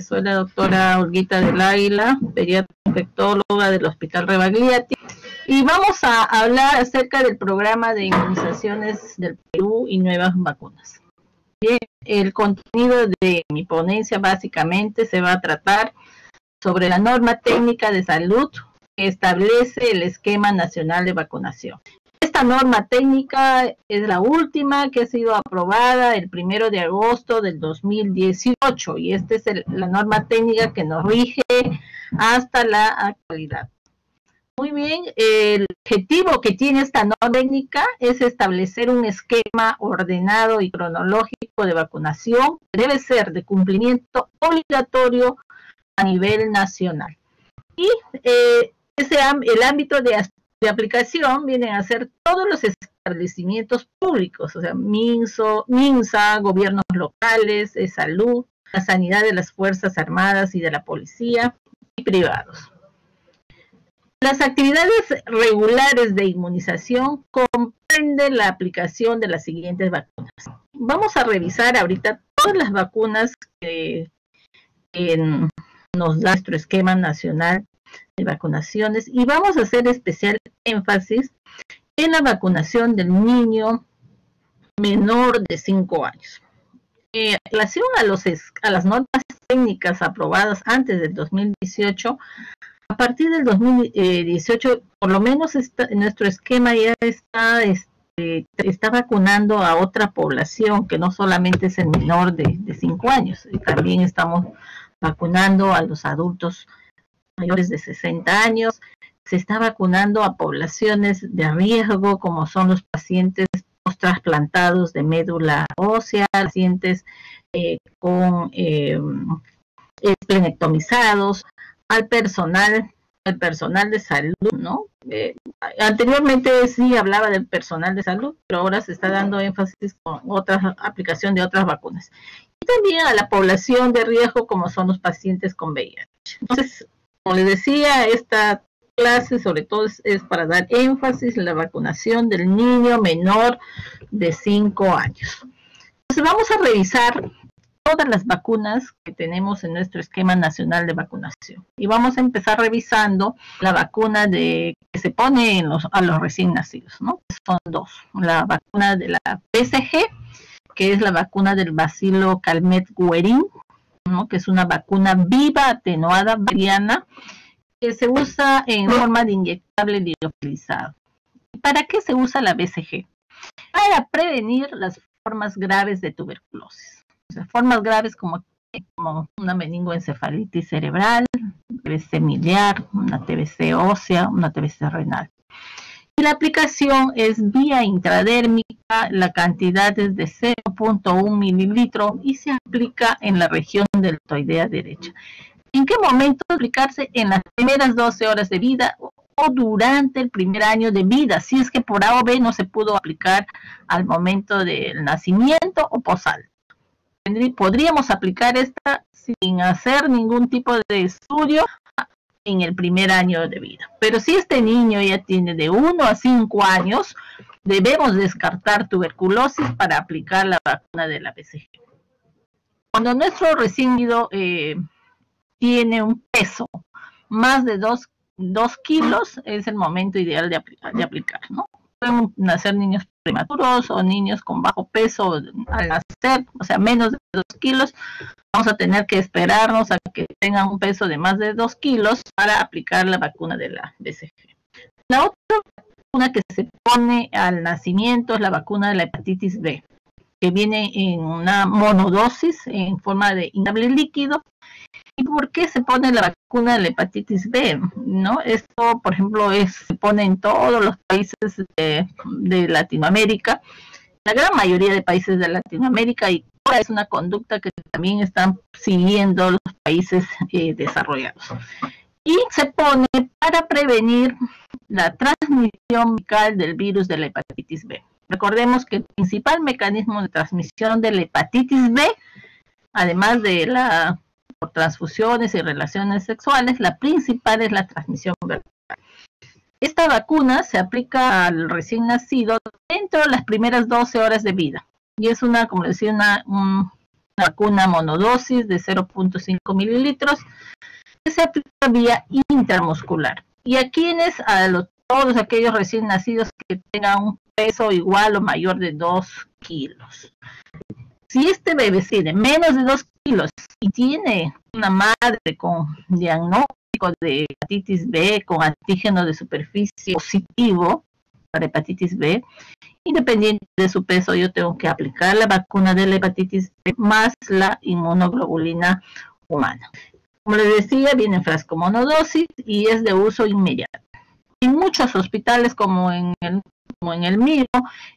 Soy la doctora Olguita del Águila, pediatra infectóloga del Hospital Rebagliati. Y vamos a hablar acerca del programa de inmunizaciones del Perú y nuevas vacunas. Bien, el contenido de mi ponencia básicamente se va a tratar sobre la norma técnica de salud que establece el esquema nacional de vacunación. Esta norma técnica es la última que ha sido aprobada el primero de agosto del 2018 y esta es la norma técnica que nos rige hasta la actualidad. Muy bien, el objetivo que tiene esta norma técnica es establecer un esquema ordenado y cronológico de vacunación que debe ser de cumplimiento obligatorio a nivel nacional. Y eh, el ámbito de, de, aplicación vienen a ser todos los establecimientos públicos, o sea, MINSO, MINSA, gobiernos locales, de salud, la sanidad de las Fuerzas Armadas y de la Policía y privados. Las actividades regulares de inmunización comprenden la aplicación de las siguientes vacunas. Vamos a revisar ahorita todas las vacunas que, nos da nuestro esquema nacional vacunaciones y vamos a hacer especial énfasis en la vacunación del niño menor de 5 años. en relación a, los, a las normas técnicas aprobadas antes del 2018, a partir del 2018, por lo menos nuestro esquema ya está, este, está vacunando a otra población que no solamente es el menor de, 5 años, también estamos vacunando a los adultos mayores de 60 años, se está vacunando a poblaciones de riesgo como son los pacientes trasplantados de médula ósea, pacientes eh, con eh, al personal, el personal de salud, ¿no? Eh, anteriormente sí hablaba del personal de salud, pero ahora se está dando énfasis con otra aplicación de otras vacunas. Y también a la población de riesgo como son los pacientes con VIH. Entonces, como les decía, esta clase sobre todo es, para dar énfasis en la vacunación del niño menor de 5 años. Entonces vamos a revisar todas las vacunas que tenemos en nuestro esquema nacional de vacunación. Y vamos a empezar revisando la vacuna que se pone a los recién nacidos, ¿no? Son dos. La vacuna de la PSG, que es la vacuna del bacilo Calmet-Guerin, ¿no? que es una vacuna viva atenuada bacteriana que se usa en forma de inyectable liofilizado. ¿Para qué se usa la BCG? Para prevenir las formas graves de tuberculosis formas graves como, como una meningoencefalitis cerebral, TBC miliar, una TBC ósea, una TBC renal. La aplicación es vía intradérmica, la cantidad es de 0.1 mililitro y se aplica en la región deltoidea derecha. ¿En qué momento aplicarse? En las primeras 12 horas de vida o durante el primer año de vida, si es que por A o B no se pudo aplicar al momento del nacimiento o posal podríamos aplicar esta sin hacer ningún tipo de estudio en el primer año de vida. Pero si este niño ya tiene de 1 a 5 años, debemos descartar tuberculosis para aplicar la vacuna de la BCG. Cuando nuestro recién eh, tiene un peso más de 2 kilos, es el momento ideal de, de aplicar, ¿no? Pueden nacer niños prematuros o niños con bajo peso al nacer, o sea, menos de 2 kilos, vamos a tener que esperarnos a que tengan un peso de más de 2 kilos para aplicar la vacuna de la BCG. La otra vacuna que se pone al nacimiento es la vacuna de la hepatitis B, que viene en una monodosis en forma de inhable líquido ¿Y por qué se pone la vacuna de la hepatitis B? ¿No? Esto, por ejemplo, es, se pone en todos los países de, Latinoamérica, la gran mayoría de países de Latinoamérica, y es una conducta que también están siguiendo los países eh, desarrollados. Y se pone para prevenir la transmisión del virus de la hepatitis B. Recordemos que el principal mecanismo de transmisión de la hepatitis B, además de la por transfusiones y relaciones sexuales, la principal es la transmisión vertical. Esta vacuna se aplica al recién nacido dentro de las primeras 12 horas de vida y es una, como decía, una, vacuna monodosis de 0.5 mililitros que se aplica vía intermuscular. Y a quienes, a los, todos aquellos recién nacidos que tengan un peso igual o mayor de 2 kilos. Si este bebé tiene menos de 2 kilos y tiene una madre con diagnóstico de hepatitis B con antígeno de superficie positivo para hepatitis B, independiente de su peso, yo tengo que aplicar la vacuna de la hepatitis B más la inmunoglobulina humana. Como les decía, viene en frasco monodosis y es de uso inmediato. En muchos hospitales, como en el, como en el mío,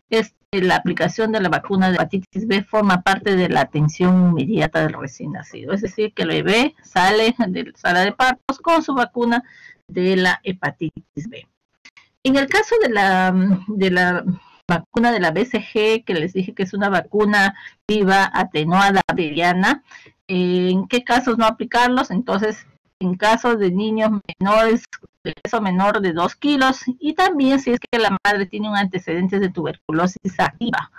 es, la aplicación de la vacuna de hepatitis B forma parte de la atención inmediata del recién nacido. Es decir, que el bebé sale de la sala de partos con su vacuna de la hepatitis B. En el caso de la, de la vacuna de la BCG, que les dije que es una vacuna viva atenuada beriana, en qué casos no aplicarlos, entonces en casos de niños menores peso menor de 2 kilos y también si es que la madre tiene un antecedente de tuberculosis activa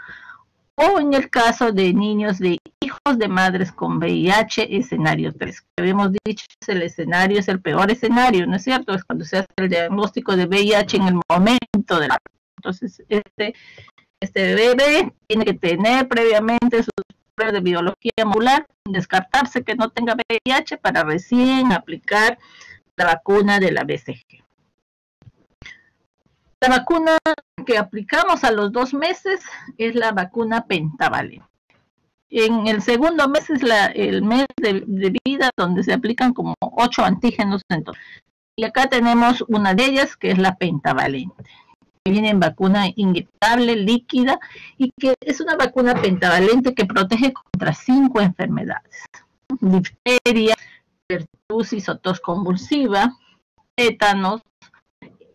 o en el caso de niños de hijos de madres con VIH, escenario 3. Que habíamos dicho, el escenario es el peor escenario, ¿no es cierto? Es cuando se hace el diagnóstico de VIH en el momento de la... Entonces, este, este bebé tiene que tener previamente sus de biología molecular, descartarse que no tenga VIH para recién aplicar la vacuna de la BCG. La vacuna que aplicamos a los dos meses es la vacuna pentavalente. En el segundo mes es el mes de, vida donde se aplican como ocho antígenos. Y acá tenemos una de ellas que es la pentavalente que viene en vacuna inyectable, líquida, y que es una vacuna pentavalente que protege contra cinco enfermedades. Difteria, pertusis o tos convulsiva, tétanos,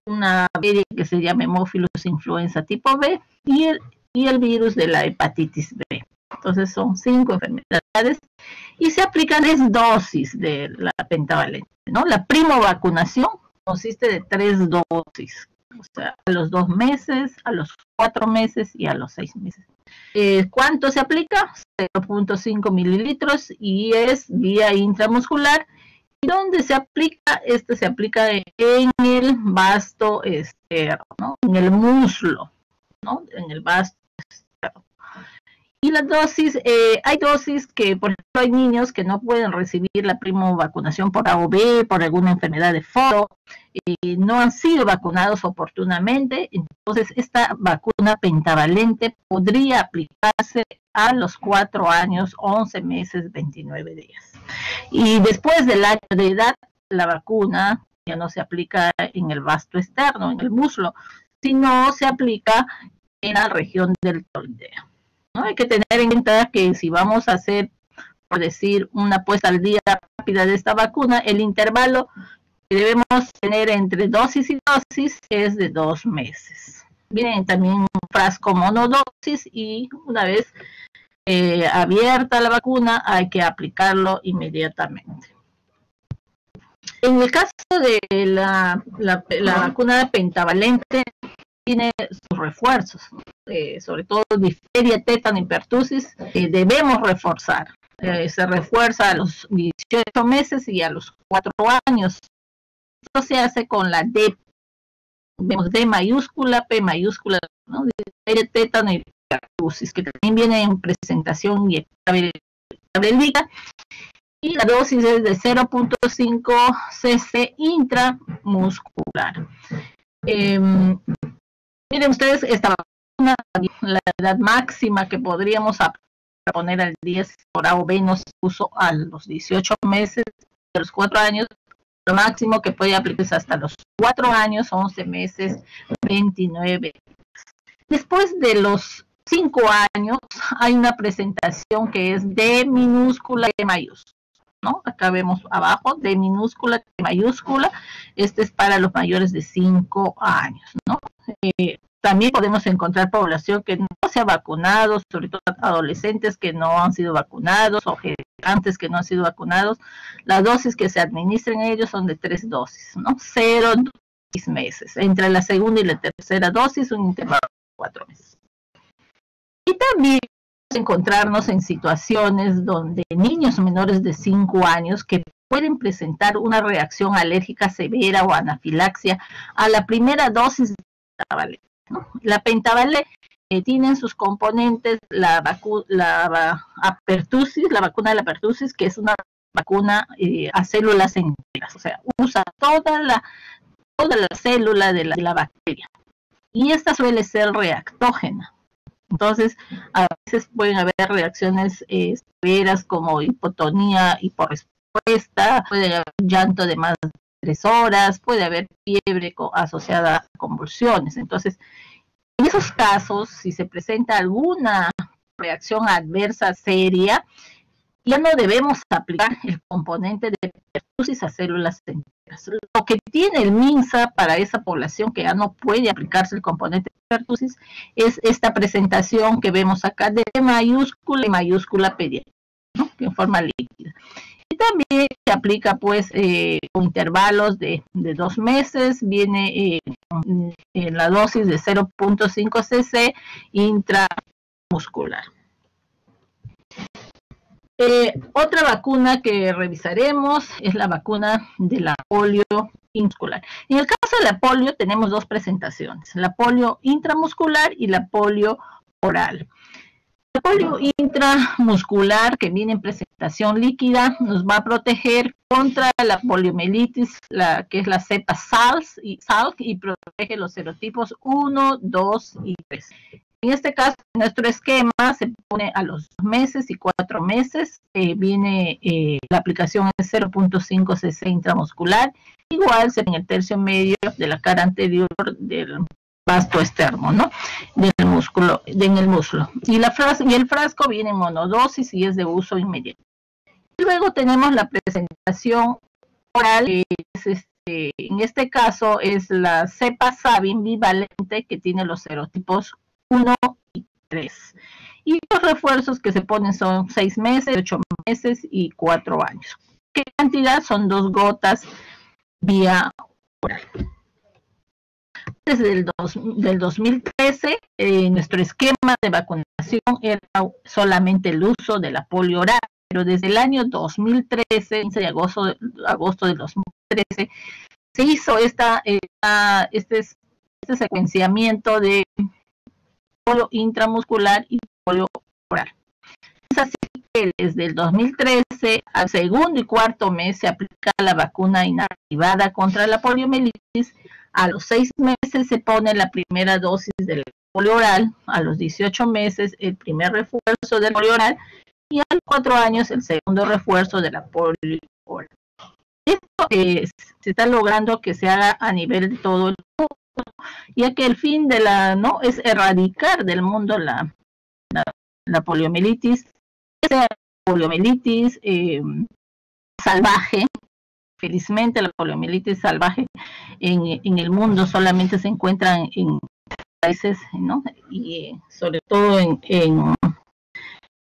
una bacteria que se llama hemófilos influenza tipo B y el, virus de la hepatitis B. Entonces son cinco enfermedades y se aplican tres dosis de la pentavalente. ¿no? La primo vacunación consiste de tres dosis o sea, a los dos meses, a los cuatro meses y a los seis meses. Eh, ¿Cuánto se aplica? 0.5 mililitros y es vía intramuscular. ¿Y dónde se aplica? Este se aplica en el vasto externo, ¿no? en el muslo, ¿no? en el vasto y las dosis, eh, hay dosis que, por ejemplo, hay niños que no pueden recibir la primo vacunación por AOB, por alguna enfermedad de foro, y no han sido vacunados oportunamente. Entonces, esta vacuna pentavalente podría aplicarse a los 4 años, 11 meses, 29 días. Y después del año de edad, la vacuna ya no se aplica en el vasto externo, en el muslo, sino se aplica en la región del toldeo. Hay que tener en cuenta que si vamos a hacer, por decir, una puesta al día rápida de esta vacuna, el intervalo que debemos tener entre dosis y dosis es de dos meses. Vienen también un frasco monodosis y una vez eh, abierta la vacuna hay que aplicarlo inmediatamente. En el caso de la, la, la vacuna pentavalente, tiene sus refuerzos, eh, sobre todo difteria, tétano y pertusis, eh, debemos reforzar. Eh, se refuerza a los 18 meses y a los 4 años. Esto se hace con la D, vemos D mayúscula, P mayúscula, ¿no? difteria, tétano y pertusis, que también viene en presentación y liga. Y la dosis es de 0.5 cc intramuscular. Eh, Miren ustedes, esta vacuna, la edad máxima que podríamos poner al 10 por A o B no puso a los 18 meses, a los 4 años, máximo que puede aplicarse hasta los 4 años, 11 meses, 29. Después de los 5 años hay una presentación que es de minúscula y mayúscula. ¿no? Acá vemos abajo de minúscula y mayúscula. Este es para los mayores de 5 años, ¿no? Eh, también podemos encontrar población que no se ha vacunado, sobre todo adolescentes que no han sido vacunados o antes que no han sido vacunados. Las dosis que se administran en ellos son de tres dosis, ¿no? Cero meses. Entre la segunda y la tercera dosis, un intervalo de cuatro meses. Y también encontrarnos en situaciones donde niños menores de 5 años que pueden presentar una reacción alérgica severa o anafilaxia a la primera dosis de pentavalent. La pentavalent eh, tiene en sus componentes la, la la vacuna de la apertusis, que es una vacuna eh, a células enteras, o sea, usa toda la, toda la célula de la, bacteria. Y esta suele ser reactógena. Entonces, a veces pueden haber reacciones eh, severas como hipotonía, hiporrespuesta, puede haber llanto de más de tres horas, puede haber fiebre asociada a convulsiones. Entonces, en esos casos, si se presenta alguna reacción adversa seria, ya no debemos aplicar el componente de pertusis a células enteras. Lo que tiene el MINSA para esa población que ya no puede aplicarse el componente de pertusis es esta presentación que vemos acá de mayúscula y mayúscula pediátrica, ¿no? en forma líquida. También se aplica pues eh, con intervalos de, dos meses, viene eh, en la dosis de 0.5 cc intramuscular. Eh, otra vacuna que revisaremos es la vacuna de la polio intramuscular. En el caso de la polio tenemos dos presentaciones, la polio intramuscular y la polio oral. La polio intramuscular que viene en presentación líquida nos va a proteger contra la poliomielitis, la, que es la cepa SALS y, SALC y protege los serotipos 1, 2 y 3. En este caso, nuestro esquema se pone a los meses y cuatro meses. Eh, viene eh, la aplicación es 0.5 cc intramuscular. Igual en el tercio medio de la cara anterior del vasto externo, ¿no? Del músculo, en el músculo. Y, la y el frasco viene en monodosis y es de uso inmediato. luego tenemos la presentación oral, que es este, en este caso es la cepa Sabin bivalente que tiene los serotipos 1 y 3. Y los refuerzos que se ponen son 6 meses, 8 meses y 4 años. ¿Qué cantidad? Son dos gotas vía oral. Desde el del 2013, eh, nuestro esquema de vacunación era solamente el uso de la polio oral, pero desde el año 2013, 15 de agosto, agosto de 2013, se hizo esta, esta este, este secuenciamiento de polio intramuscular y polio oral. Es así que desde el 2013 al segundo y cuarto mes se aplica la vacuna inactivada contra la poliomielitis. A los seis meses se pone la primera dosis del polio oral, a los 18 meses el primer refuerzo del polio oral y a los cuatro años el segundo refuerzo de la polio oral. Esto se está logrando que se haga a nivel de todo el mundo ya que el fin de la, ¿no? Es erradicar del mundo la, la, poliomielitis, sea poliomielitis eh, salvaje, felizmente la poliomielitis salvaje en, en, el mundo solamente se encuentra en, países, ¿no? Y sobre todo en, en,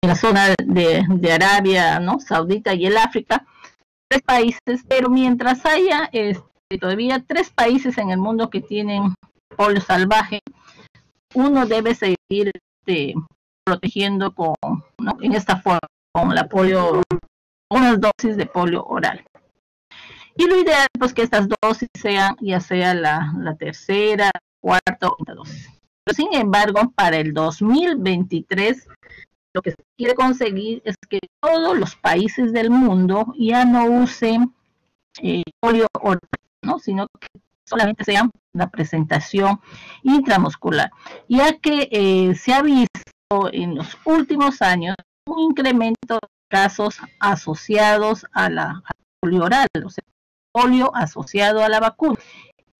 la zona de, de, Arabia, ¿no? Saudita y el África, tres países, pero mientras haya este, todavía tres países en el mundo que tienen polio salvaje, uno debe seguir este, protegiendo con, en esta forma, con la polio, unas dosis de polio oral. Y lo ideal es pues, que estas dosis sean ya sea la, la tercera, cuarta o quinta dosis. Pero sin embargo, para el 2023, lo que se quiere conseguir es que todos los países del mundo ya no usen eh, polio oral ¿no? sino que solamente sea la presentación intramuscular, ya que eh, se ha visto en los últimos años un incremento de casos asociados a la polio oral, o sea, polio asociado a la vacuna.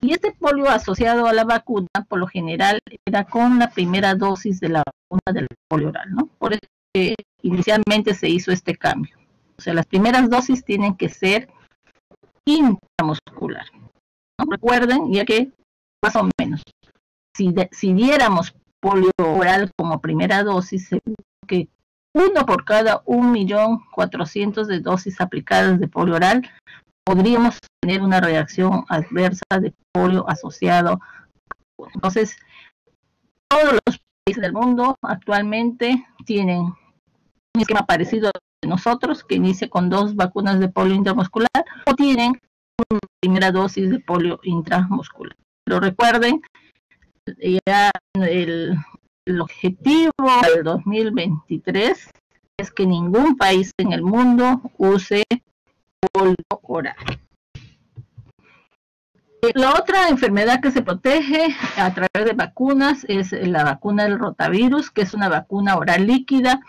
Y este polio asociado a la vacuna, por lo general, era con la primera dosis de la vacuna del polio oral, ¿no? Por eso inicialmente se hizo este cambio. O sea, las primeras dosis tienen que ser intramuscular. Recuerden, ya que más o menos, si, si diéramos polio oral como primera dosis, que uno por cada un millón cuatrocientos de dosis aplicadas de polio oral, podríamos tener una reacción adversa de polio asociado. Entonces, todos los países del mundo actualmente tienen un esquema parecido a nosotros, que inicia con dos vacunas de polio intramuscular, o tienen una primera dosis de polio intramuscular. Pero recuerden, ya el, el objetivo del 2023 es que ningún país en el mundo use Eh, la otra enfermedad que se protege a través de vacunas es la vacuna del rotavirus, que es una vacuna oral líquida,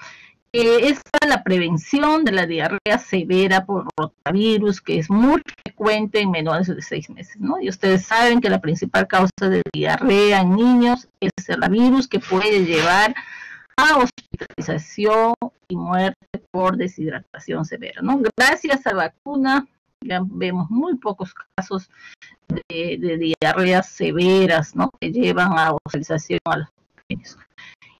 que es para la prevención de la diarrea severa por rotavirus, que es muy frecuente en menores de seis meses, ¿no? Y ustedes saben que la principal causa de diarrea en niños es el virus que puede llevar hospitalización y muerte por deshidratación severa, ¿no? Gracias a la vacuna ya vemos muy pocos casos de, diarreas severas, ¿no? Que llevan a hospitalización a los niños.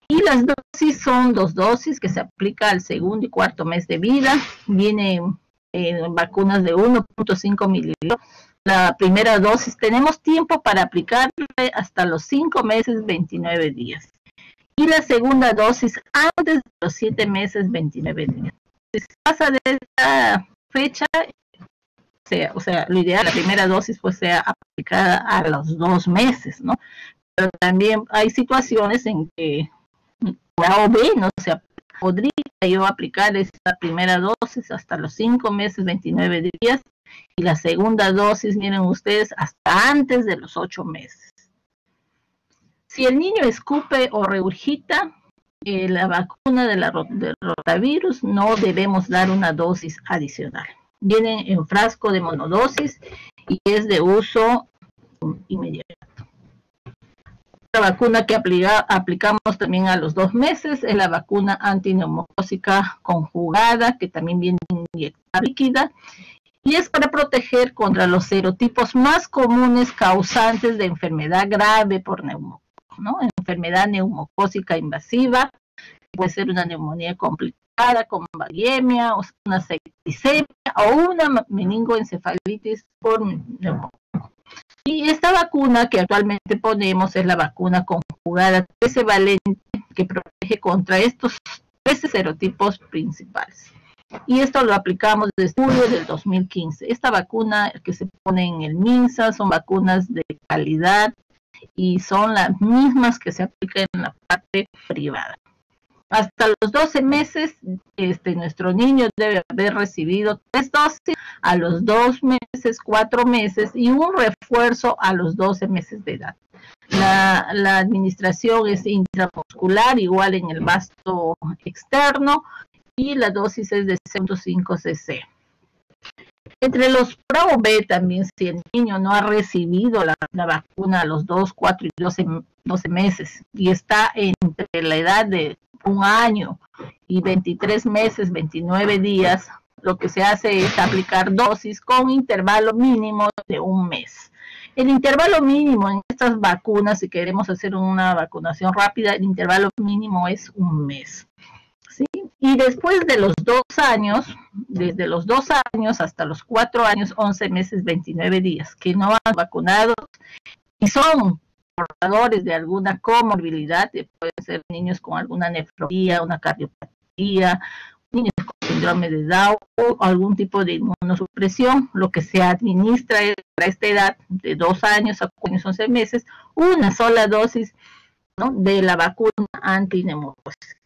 Y las dosis son dos dosis que se aplica al segundo y cuarto mes de vida. Vienen en vacunas de 1.5 mililitros. La primera dosis tenemos tiempo para aplicarle hasta los 5 meses, 29 días. Y la segunda dosis antes de los 7 meses, 29 días. Si pasa de esta fecha, sea, o sea, lo ideal, la primera dosis pues sea aplicada a los dos meses, ¿no? Pero también hay situaciones en que la OB no se podría yo aplicar esta primera dosis hasta los cinco meses, 29 días, y la segunda dosis, miren ustedes, hasta antes de los ocho meses. Si el niño escupe o regurgita, eh, la vacuna del rotavirus no debemos dar una dosis adicional viene en frasco de monodosis y es de uso inmediato. La vacuna que aplicamos también a los dos meses es la vacuna antineumocócica conjugada, que también viene inyectada líquida, y es para proteger contra los serotipos más comunes causantes de enfermedad grave por neumococo, ¿no? Enfermedad neumocócica invasiva, puede ser una neumonía complicada con variemia, o una septicemia o una meningoencefalitis por Y esta vacuna que actualmente ponemos es la vacuna conjugada 13 valente que protege contra estos 13 serotipos principales. Y esto lo aplicamos desde julio del 2015. Esta vacuna que se pone en el MINSA son vacunas de calidad y son las mismas que se aplican en la parte privada. Hasta los 12 meses, este, nuestro niño debe haber recibido tres dosis a los dos meses, cuatro meses y un refuerzo a los 12 meses de edad. La, la administración es intramuscular, igual en el vasto externo, y la dosis es de 105 cc. Entre los pro B también, si el niño no ha recibido la, vacuna a los 2, 4 y 12, 12 meses y está entre la edad de un año y 23 meses, 29 días, lo que se hace es aplicar dosis con intervalo mínimo de un mes. El intervalo mínimo en estas vacunas, si queremos hacer una vacunación rápida, el intervalo mínimo es un mes. Y después de los dos años, desde los dos años hasta los cuatro años, 11 meses, 29 días, que no han vacunado y son portadores de alguna comorbilidad, pueden ser niños con alguna nefropatía, una cardiopatía, niños con síndrome de Down o algún tipo de inmunosupresión, lo que se administra para esta edad de dos años a años 11 meses, una sola dosis de la vacuna antineumocócica.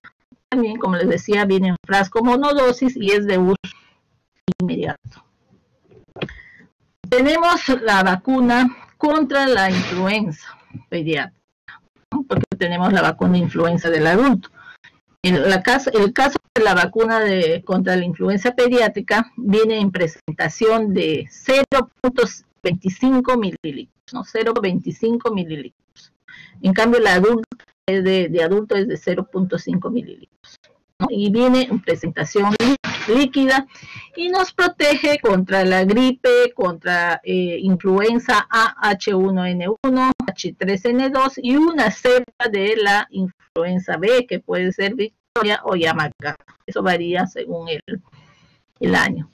También, como les decía, viene en frasco monodosis y es de uso inmediato. Tenemos la vacuna contra la influenza pediátrica, porque tenemos la vacuna de influenza del adulto. En la caso, el caso de la vacuna de, contra la influenza pediátrica viene en presentación de 0.25 mililitros, ¿no? 0.25 mililitros. En cambio, la adulta de, de adulto es de 0.5 mililitros. Y viene en presentación líquida y nos protege contra la gripe, contra eh, influenza A, H1N1, H3N2 y una cepa de la influenza B que puede ser Victoria o Yamagata. Eso varía según el, el año.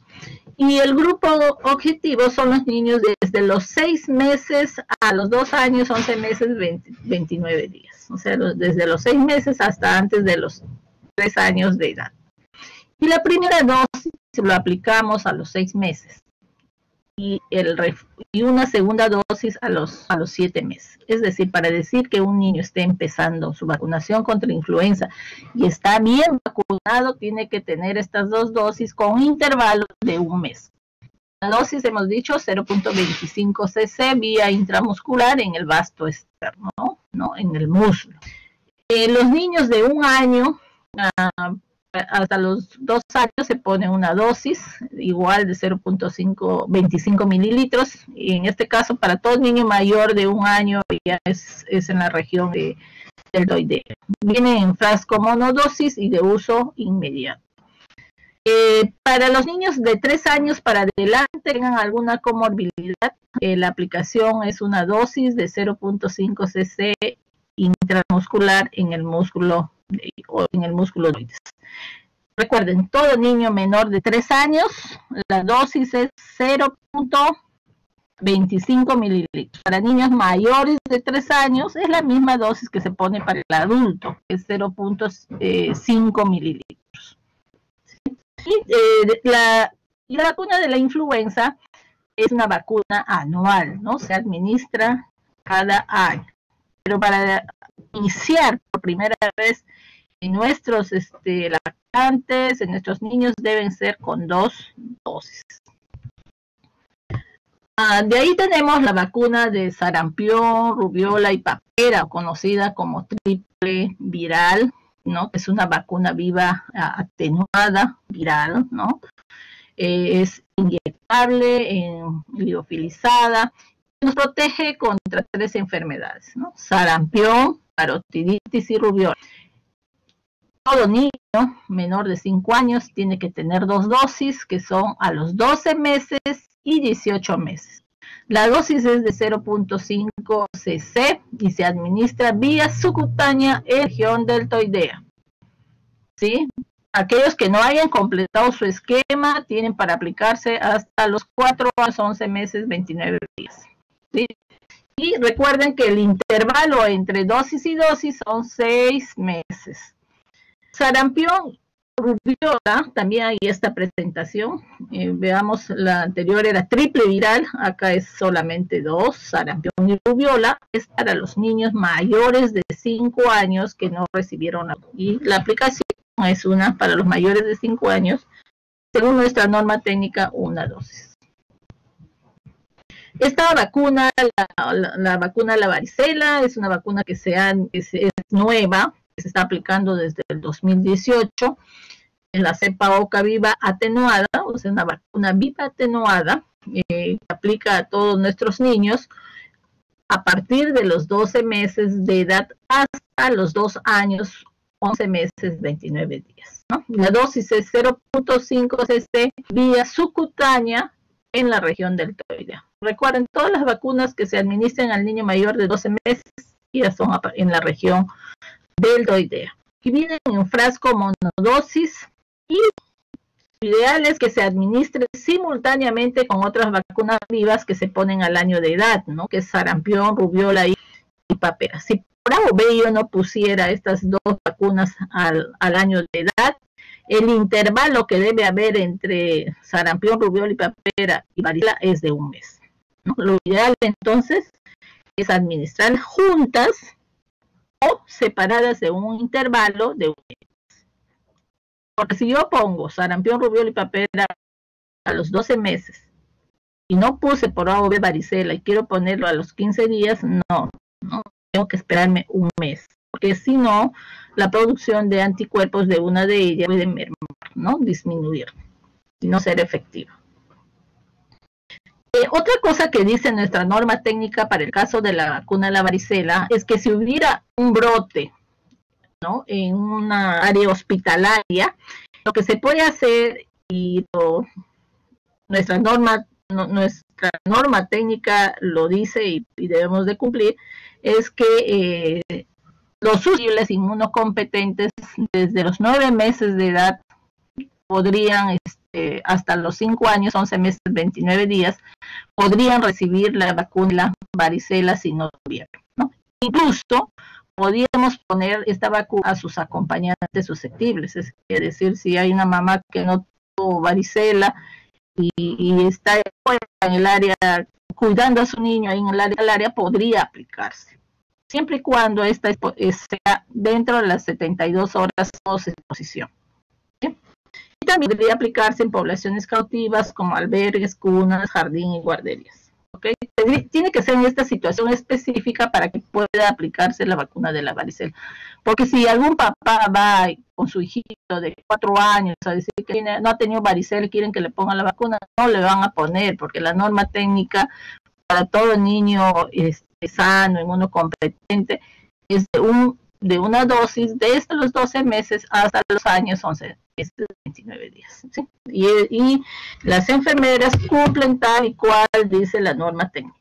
Y el grupo objetivo son los niños desde los 6 meses a los 2 años, 11 meses, 29 días. O sea, desde los 6 meses hasta antes de los 3 años de edad. Y la primera dosis lo aplicamos a los 6 meses y, una segunda dosis a los, siete meses. Es decir, para decir que un niño esté empezando su vacunación contra influenza y está bien vacunado, tiene que tener estas dos dosis con intervalo de un mes. La dosis, hemos dicho, 0.25 cc vía intramuscular en el vasto externo, ¿no? En el muslo. Eh, los niños de un año uh, hasta los dos años se pone una dosis igual de 0.25 mililitros y en este caso para todo niño mayor de un año ya es, en la región de, del doide. Viene en frasco monodosis y de uso inmediato. Eh, para los niños de tres años para adelante tengan alguna comorbilidad, eh, la aplicación es una dosis de 0.5 cc intramuscular en el músculo o en el músculo Recuerden, todo niño menor de 3 años, la dosis es 0.25 mililitros. Para niños mayores de 3 años es la misma dosis que se pone para el adulto, que es 0.5 mililitros. Eh, la, la vacuna de la influenza es una vacuna anual, ¿no? Se administra cada año. Pero para iniciar por primera vez en nuestros este, lactantes, en nuestros niños, deben ser con dos dosis. Ah, de ahí tenemos la vacuna de sarampión, rubiola y papera, conocida como triple viral, ¿no? Es una vacuna viva atenuada, viral, ¿no? Eh, es inyectable, liofilizada, nos protege contra tres enfermedades, ¿no? Sarampión, parotiditis y rubiola todo niño menor de 5 años tiene que tener dos dosis, que son a los 12 meses y 18 meses. La dosis es de 0.5 cc y se administra vía subcutánea en región deltoidea. ¿Sí? Aquellos que no hayan completado su esquema tienen para aplicarse hasta los 4 a 11 meses, 29 días. ¿Sí? Y recuerden que el intervalo entre dosis y dosis son 6 meses. Sarampión rubiola, también hay esta presentación. Eh, veamos, la anterior era triple viral, acá es solamente dos, sarampión y rubiola. Es para los niños mayores de 5 años que no recibieron la, y la aplicación es una para los mayores de 5 años, según nuestra norma técnica, una dosis. Esta vacuna, la, vacuna de la varicela, es una vacuna que, es nueva, se está aplicando desde el 2018 la cepa OCA viva atenuada, o sea, una vacuna viva atenuada, eh, que aplica a todos nuestros niños a partir de los 12 meses de edad hasta los 2 años, 11 meses, 29 días. La dosis es 0.5 cc vía subcutánea en la región del deltoidea. Recuerden, todas las vacunas que se administran al niño mayor de 12 meses ya son en la región deltoidea. Y vienen en frasco monodosis y ideal es que se administre simultáneamente con otras vacunas vivas que se ponen al año de edad, ¿no? Que es sarampión, rubiola y, papera. Si por A yo no pusiera estas dos vacunas al, año de edad, el intervalo que debe haber entre sarampión, rubiola y papera y varicela es de un mes. Lo ideal entonces es administrar juntas o separadas de un intervalo de un mes. Porque si yo pongo sarampión, rubiola y papera a los 12 meses y no puse por A o B varicela y quiero ponerlo a los 15 días, no, no, tengo que esperarme un mes. Porque si no, la producción de anticuerpos de una de ellas puede mermar, ¿no? Disminuir y no ser efectiva. Eh, otra cosa que dice nuestra norma técnica para el caso de la vacuna de la varicela es que si hubiera un brote ¿no? en una área hospitalaria, lo que se puede hacer y nuestra norma nuestra norma técnica lo dice y, debemos de cumplir es que eh, los susceptibles inmunocompetentes desde los nueve meses de edad podrían este, hasta los 5 años, 11 meses, 29 días, podrían recibir la vacuna varicela si no tuvieran. ¿no? Incluso podríamos poner esta vacuna a sus acompañantes susceptibles, es decir, si hay una mamá que no tuvo varicela y, está en el área cuidando a su niño ahí en el área, el área podría aplicarse siempre y cuando esta sea dentro de las 72 horas de exposición. Y también debería aplicarse en poblaciones cautivas como albergues, cunas, jardín y guarderías. Tiene que ser en esta situación específica para que pueda aplicarse la vacuna de la varicela. Porque si algún papá va con su hijito de cuatro años a decir que no ha tenido varicela y quieren que le pongan la vacuna, no le van a poner, porque la norma técnica para todo niño este, sano, inmunocompetente, es de, un, de una dosis desde los 12 meses hasta los años 11 es de 29 días. Y, las enfermeras cumplen tal y cual dice la norma técnica.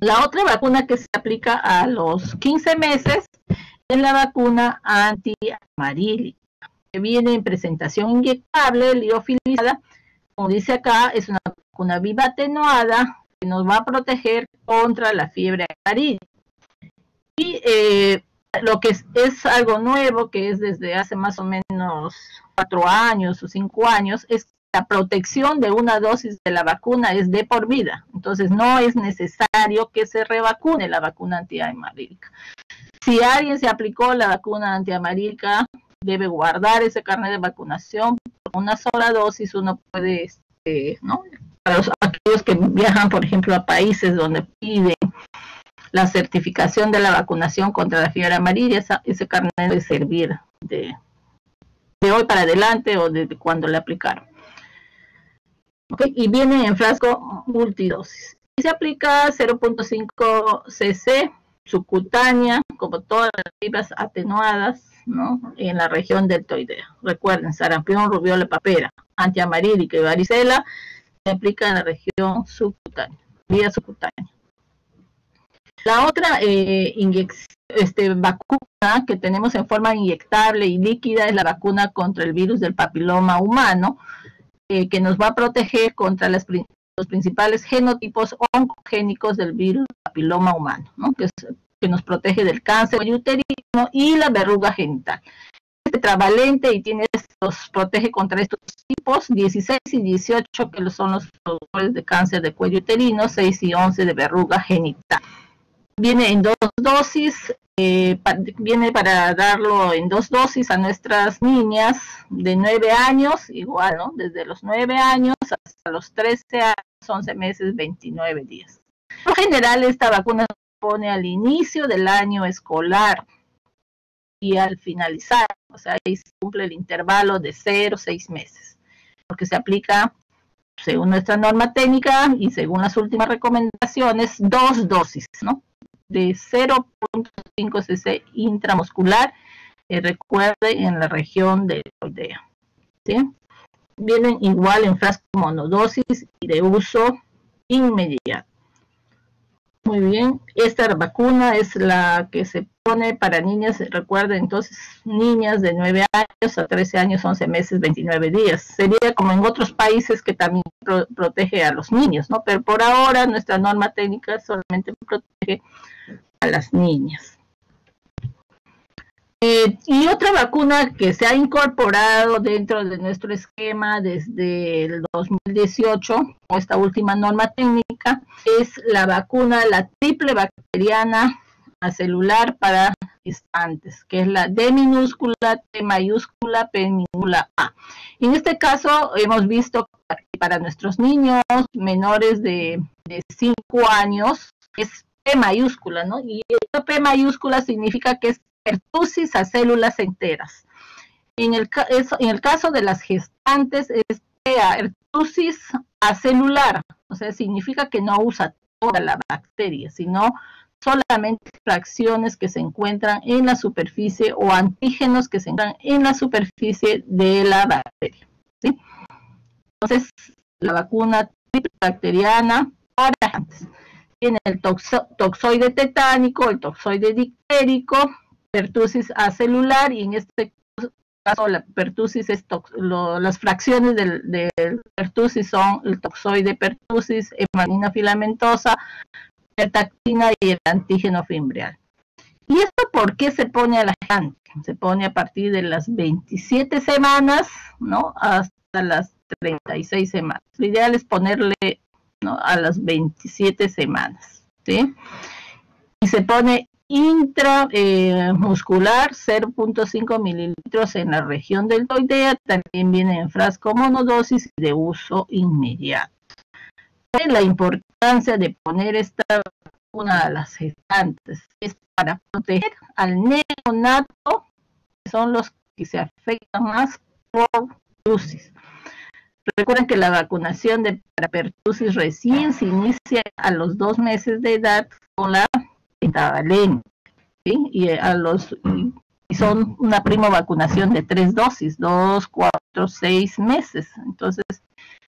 La otra vacuna que se aplica a los 15 meses es la vacuna antiamarílica, que viene en presentación inyectable, liofilizada. Como dice acá, es una vacuna viva atenuada que nos va a proteger contra la fiebre amarilla. Y eh, lo que es, algo nuevo, que es desde hace más o menos cuatro años o cinco años, es la protección de una dosis de la vacuna es de por vida. Entonces no es necesario que se revacune la vacuna antiamarílica. Si alguien se aplicó la vacuna antiamarílica, debe guardar ese carnet de vacunación. Por una sola dosis uno puede, este, ¿no? Para los, aquellos que viajan, por ejemplo, a países donde piden la certificación de la vacunación contra la fiebre amarilla, ese carnet debe servir de, hoy para adelante o desde cuando le aplicaron. y viene en frasco multidosis. Y se aplica 0.5 cc subcutánea, como todas las fibras atenuadas, ¿no? en la región deltoidea. Recuerden, sarampión, rubiola, papera, antiamarílica y varicela se aplica en la región subcutánea, vía subcutánea. La otra eh, este, vacuna que tenemos en forma inyectable y líquida es la vacuna contra el virus del papiloma humano, eh, que nos va a proteger contra los principales genotipos oncogénicos del virus papiloma humano, que, nos protege del cáncer uterino y la verruga genital. Es tetravalente y tiene protege contra estos tipos 16 y 18 que son los productores de cáncer de cuello uterino, 6 y 11 de verruga genital viene en dos dosis, eh, viene para darlo en dos dosis a nuestras niñas de 9 años, igual, ¿no? Desde los 9 años hasta los 13 años, 11 meses, 29 días. En general, esta vacuna se pone al inicio del año escolar y al finalizar, o sea, ahí se cumple el intervalo de 0 a 6 meses, porque se aplica según nuestra norma técnica y según las últimas recomendaciones, dos dosis, ¿no? De 0.5 cc intramuscular, eh, recuerde, en la región de la ¿sí? Vienen igual en frasco monodosis y de uso inmediato. Muy bien, esta vacuna es la que se pone para niñas, recuerden entonces, niñas de 9 años a 13 años, 11 meses, 29 días. Sería como en otros países que también protege a los niños, ¿no? Pero por ahora nuestra norma técnica solamente protege a las niñas. Eh, y otra vacuna que se ha incorporado dentro de nuestro esquema desde el 2018, o esta última norma técnica, es la vacuna, la triple bacteriana celular para gestantes, que es la D minúscula, T mayúscula, P minúscula A. En este caso hemos visto que para nuestros niños menores de 5 años es P mayúscula, ¿no? Y esta P mayúscula significa que es pertusis a células enteras. En el, caso de las gestantes es pertusis acelular, o sea, significa que no usa toda la bacteria, sino solamente fracciones que se encuentran en la superficie o antígenos que se encuentran en la superficie de la bacteria. ¿sí? Entonces, la vacuna bacteriana para antes tiene el toxoide tetánico, el toxoide dictérico, pertusis acelular y en este caso la pertusis es las fracciones del, pertusis son el toxoide pertusis, hemanina filamentosa, pertactina y el antígeno fimbrial. ¿Y esto por qué se pone a la gente? Se pone a partir de las 27 semanas, ¿no? Hasta las 36 semanas. Lo ideal es ponerle a las 27 semanas, ¿sí? Y se pone intramuscular eh, 0.5 mililitros en la región del toidea, también viene en frasco monodosis de uso inmediato. La importancia de poner esta vacuna a las gestantes es para proteger al neonato, que son los que se afectan más por pertusis. Recuerden que la vacunación de pertusis recién se inicia a los dos meses de edad con la pentavalente, y a los y son una prima vacunación de tres dosis, dos, cuatro, seis meses. Entonces,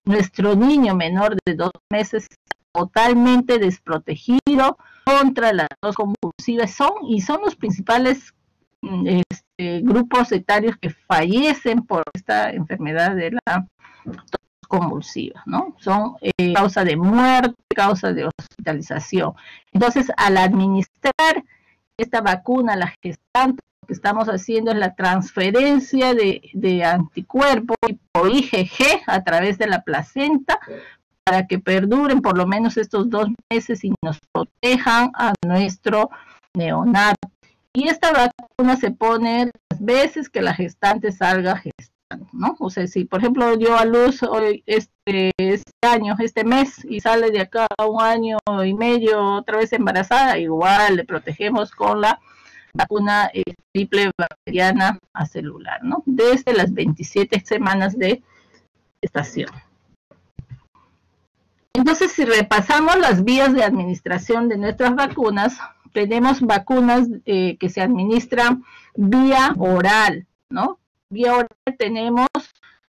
nuestro niño menor de dos meses totalmente desprotegido contra las dos convulsivas son y son los principales mm, este, grupos etarios que fallecen por esta enfermedad de la convulsiva, ¿no? Son eh, causa de muerte, causa de hospitalización. Entonces, al administrar esta vacuna a la gestante, lo que estamos haciendo es la transferencia de, de anticuerpos tipo IgG a través de la placenta para que perduren por lo menos estos dos meses y nos protejan a nuestro neonato. Y esta vacuna se pone las veces que la gestante salga gestante. ¿no? O sea, si por ejemplo dio a luz hoy este, este año, este mes, y sale de acá un año y medio otra vez embarazada, igual le protegemos con la vacuna eh, triple bacteriana celular, ¿no? Desde las 27 semanas de estación. Entonces, si repasamos las vías de administración de nuestras vacunas, tenemos vacunas eh, que se administran vía oral, ¿no? Y ahora tenemos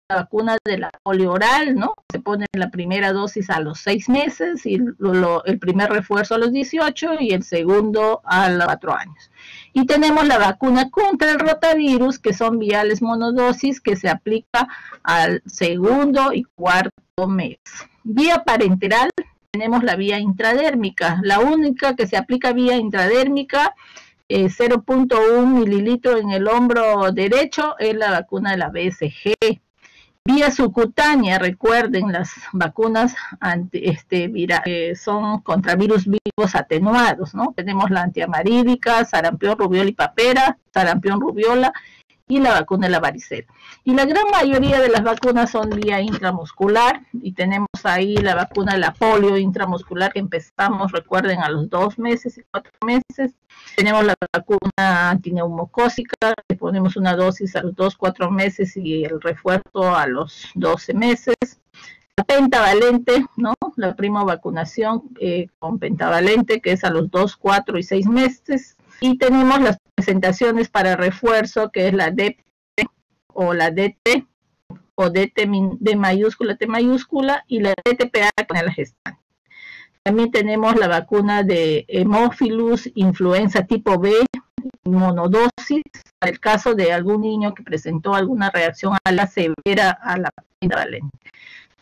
la vacuna de la polio oral, ¿no? Se pone la primera dosis a los seis meses y el primer refuerzo a los 18 y el segundo a los cuatro años. Y tenemos la vacuna contra el rotavirus, que son viales monodosis, que se aplica al segundo y cuarto mes. Vía parenteral, tenemos la vía intradérmica, la única que se aplica vía intradérmica 0.1 eh, mililitro en el hombro derecho es la vacuna de la BSG. Vía subcutánea, recuerden, las vacunas anti, este, eh, son contra virus vivos atenuados, ¿no? Tenemos la antiamarílica, sarampión, rubiola y papera, sarampión, rubiola y la vacuna de la varicela. Y la gran mayoría de las vacunas son vía intramuscular y tenemos ahí la vacuna de la polio intramuscular que empezamos, recuerden, a los dos meses y cuatro meses. Tenemos la vacuna antineumocósica, que ponemos una dosis a los dos, cuatro meses y el refuerzo a los 12 meses. La pentavalente, ¿no? La prima vacunación eh, con pentavalente, que es a los dos, cuatro y seis meses. Y tenemos las presentaciones para refuerzo, que es la DP o la DT, o DT de mayúscula, T mayúscula, y la DTPA con la gestante. También tenemos la vacuna de hemófilus influenza tipo B, monodosis, para el caso de algún niño que presentó alguna reacción a la severa a la pentavalente.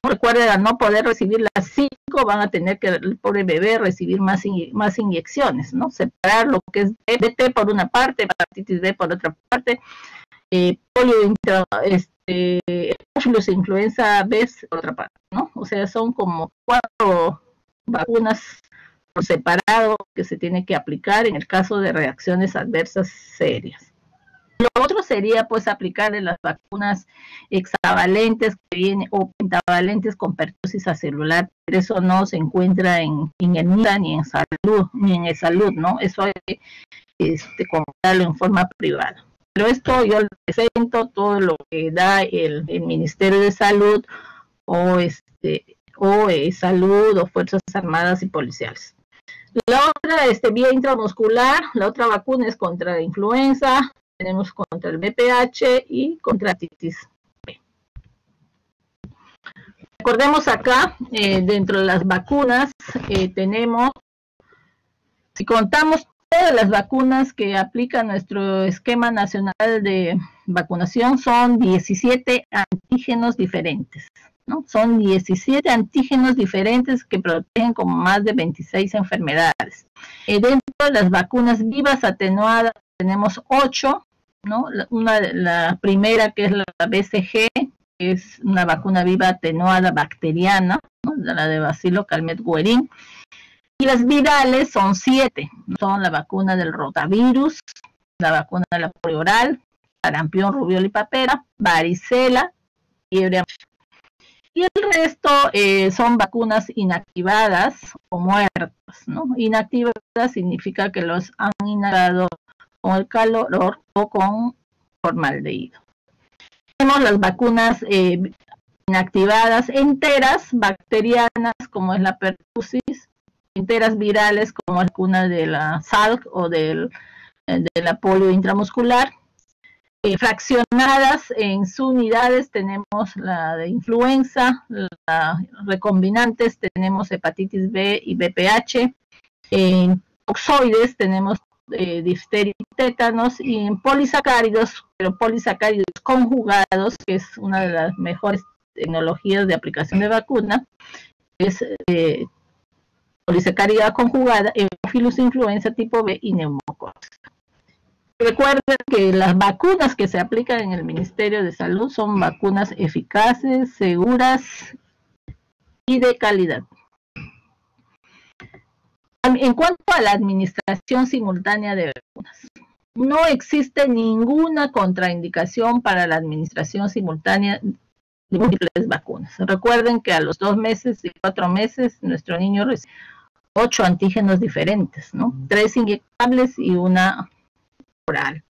Recuerden, al no poder recibir las cinco, van a tener que el pobre bebé recibir más, más inyecciones, ¿no? Separar lo que es DT por una parte, hepatitis B por otra parte, eh, polio, este, influenza B por otra parte, ¿no? O sea, son como cuatro vacunas por separado que se tiene que aplicar en el caso de reacciones adversas serias. Lo otro sería pues aplicarle las vacunas hexavalentes que vienen o pentavalentes con pertusis celular, pero eso no se encuentra en, en el MIDA ni en salud, ni en el salud, ¿no? Eso hay que este, comprarlo en forma privada. Pero esto yo le presento todo lo que da el, Ministerio de Salud o este o eh, salud o fuerzas armadas y policiales. La otra, este, vía intramuscular, la otra vacuna es contra la influenza, tenemos contra el BPH y contra titis Recordemos acá, eh, dentro de las vacunas, eh, tenemos, si contamos de las vacunas que aplica nuestro esquema nacional de vacunación son 17 antígenos diferentes. Son 17 antígenos diferentes que protegen como más de 26 enfermedades. Eh, dentro de las vacunas vivas atenuadas tenemos 8, ¿no? Una, la primera que es la BCG, que es una vacuna viva atenuada bacteriana, ¿no? la de Bacilo Calmet Guerin. Y las virales son siete, son la vacuna del rotavirus, la vacuna de la polio oral, sarampión, rubiola y papera, varicela, fiebre y el resto eh, son vacunas inactivadas o muertas, ¿no? Inactivadas significa que los han inhalado con el calor o con formaldehído. Tenemos las vacunas eh, inactivadas enteras, bacterianas, como es la pertussis, enteras virales, como la de la SALC o del, eh, de la polio intramuscular, eh, fraccionadas en subunidades tenemos la de influenza, la recombinantes tenemos hepatitis B y BPH, en oxoides tenemos eh, difteria y tétanos y en polisacáridos, pero polisacáridos conjugados, que es una de las mejores tecnologías de aplicación de vacuna, es eh, polisacárida conjugada, Hemophilus influenza tipo B y neumococcus. Recuerden que las vacunas que se aplican en el Ministerio de Salud son vacunas eficaces, seguras y de calidad. En cuanto a la administración simultánea de vacunas, no existe ninguna contraindicación para la administración simultánea de múltiples vacunas. Recuerden que a los dos meses y cuatro meses nuestro niño recibe ocho antígenos diferentes, ¿no? Tres inyectables y una oral.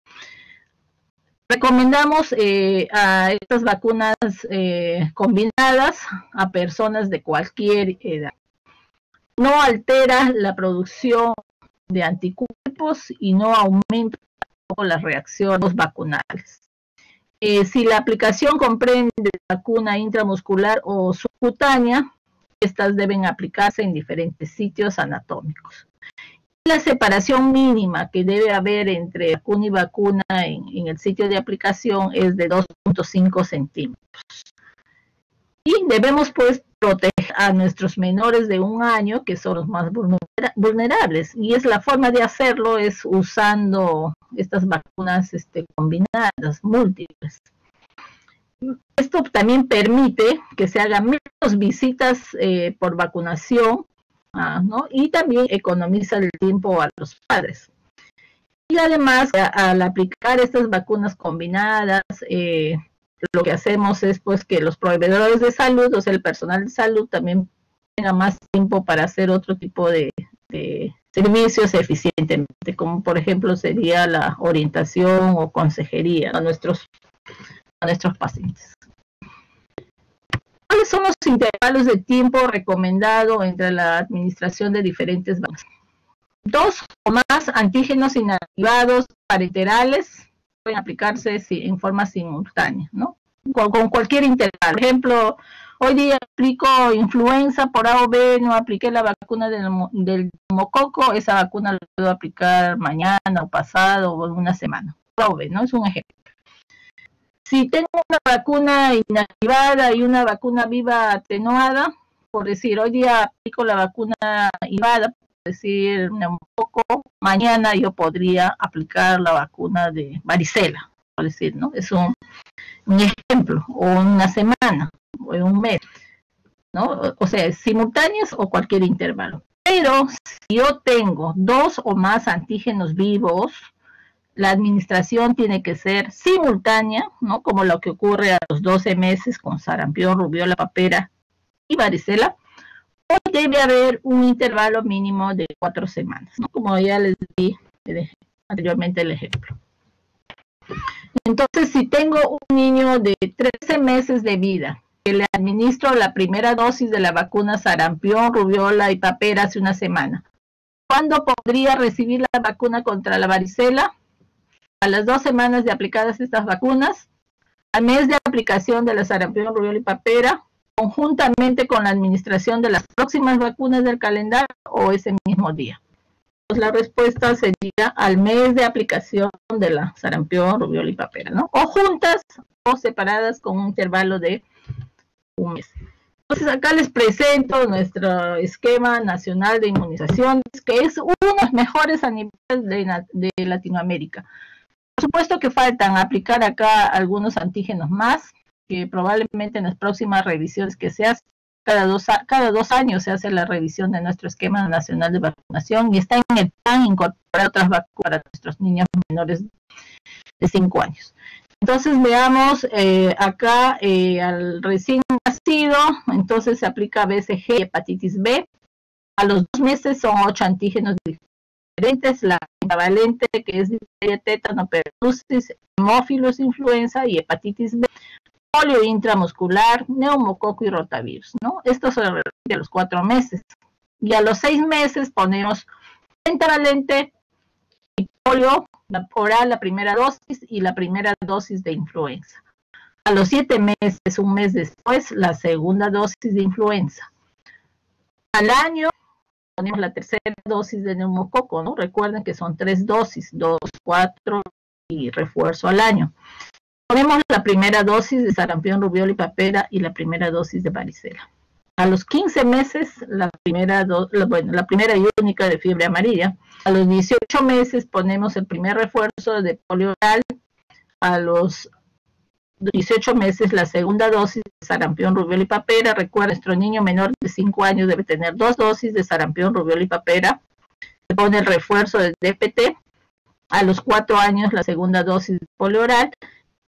Recomendamos eh, a estas vacunas eh, combinadas a personas de cualquier edad. No altera la producción de anticuerpos y no aumenta las reacciones vacunales. Eh, si la aplicación comprende vacuna intramuscular o subcutánea, estas deben aplicarse en diferentes sitios anatómicos la separación mínima que debe haber entre vacuna y vacuna en, el sitio de aplicación es de 2.5 centímetros. Y debemos pues proteger a nuestros menores de un año, que son los más vulnerables. Y es la forma de hacerlo es usando estas vacunas este, combinadas, múltiples. Esto también permite que se hagan menos visitas eh, por vacunación y también economiza el tiempo a los padres. Y además, al aplicar estas vacunas combinadas, eh, lo que hacemos es pues que los proveedores de salud, o sea, el personal de salud también tenga más tiempo para hacer otro tipo de, servicios eficientemente, como por ejemplo sería la orientación o consejería a nuestros, a nuestros pacientes. ¿Cuáles son los intervalos de tiempo recomendados entre la administración de diferentes vacunas? Dos o más antígenos inactivados parenterales pueden aplicarse en forma simultánea, ¿no? Con, cualquier intervalo. Por ejemplo, hoy día aplico influenza por A o B, no apliqué la vacuna del, del mococo, esa vacuna la puedo aplicar mañana o pasado o en una semana. A o B, ¿no? Es un ejemplo si tengo una vacuna inactivada y una vacuna viva atenuada, por decir, hoy día aplico la vacuna inactivada, por decir un poco, mañana yo podría aplicar la vacuna de varicela, por decir, ¿no? Es un, ejemplo, o una semana, o un mes, ¿no? O sea, simultáneos o cualquier intervalo. Pero si yo tengo dos o más antígenos vivos, la administración tiene que ser simultánea, ¿no? Como lo que ocurre a los 12 meses con sarampión, rubiola, papera y varicela. Debe haber un intervalo mínimo de cuatro semanas, ¿no? Como ya les di anteriormente el ejemplo. Entonces, si tengo un niño de 13 meses de vida que le administro la primera dosis de la vacuna sarampión, rubiola y papera hace una semana, ¿cuándo podría recibir la vacuna contra la varicela? a las dos semanas de aplicadas estas vacunas, al mes de aplicación de la sarampión, rubiola y papera, conjuntamente con la administración de las próximas vacunas del calendario o ese mismo día. la respuesta sería al mes de aplicación de la sarampión, rubiola y papera, ¿no? O juntas o separadas con un intervalo de un mes. Entonces acá les presento nuestro esquema nacional de inmunizaciones, que es uno de los mejores a nivel de, Latinoamérica. Por supuesto que faltan aplicar acá algunos antígenos más, que probablemente en las próximas revisiones que se hacen, cada dos, cada dos años se hace la revisión de nuestro esquema nacional de vacunación y está en el plan incorporar otras vacunas para nuestros niños menores de 5 años. Entonces veamos eh, acá eh, al recién nacido, entonces se aplica BCG y hepatitis B. A los dos meses son ocho antígenos diferentes, la valente que es tétano, pertussis, hemófilos, influenza y hepatitis B polio intramuscular, neumococo y rotavirus, ¿no? Esto se a los cuatro meses. Y a los seis meses ponemos pentavalente y polio la oral, la primera dosis y la primera dosis de influenza. A los siete meses, un mes después, la segunda dosis de influenza. Al año ponemos la tercera dosis de neumococo, ¿no? Recuerden que son tres dosis, dos, cuatro y refuerzo al año. Ponemos la primera dosis de sarampión, rubiola y papera y la primera dosis de varicela. A los 15 meses, la primera, bueno, la primera y única de fiebre amarilla. A los 18 meses ponemos el primer refuerzo de polio oral. A los 18 meses la segunda dosis de sarampión, rubiola y papera. Recuerda, nuestro niño menor de 5 años debe tener dos dosis de sarampión, rubiola y papera. Se pone el refuerzo del DPT. A los 4 años la segunda dosis de polio oral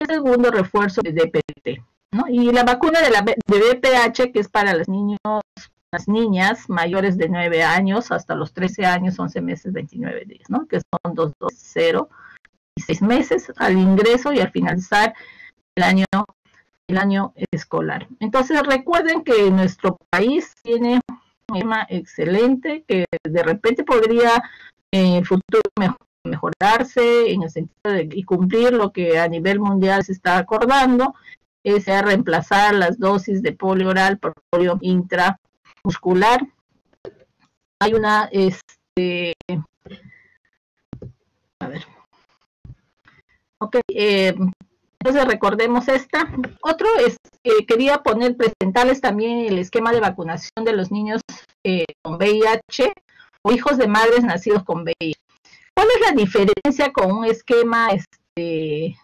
segundo refuerzo de DPT. ¿no? Y la vacuna de, la, de BPH, que es para los niños, las niñas mayores de 9 años hasta los 13 años, 11 meses, 29 días, ¿no? que son 2, 2, 0 y 6 meses al ingreso y al finalizar el año, el año escolar. Entonces recuerden que nuestro país tiene un tema excelente que de repente podría en el futuro mejorar mejorarse en el sentido de y cumplir lo que a nivel mundial se está acordando, es reemplazar las dosis de polio oral por polio intramuscular. Hay una, este, a ver, ok, eh, entonces recordemos esta. Otro es, eh, quería poner, presentarles también el esquema de vacunación de los niños eh, con VIH o hijos de madres nacidos con VIH. ¿Cuál es la diferencia con un esquema este,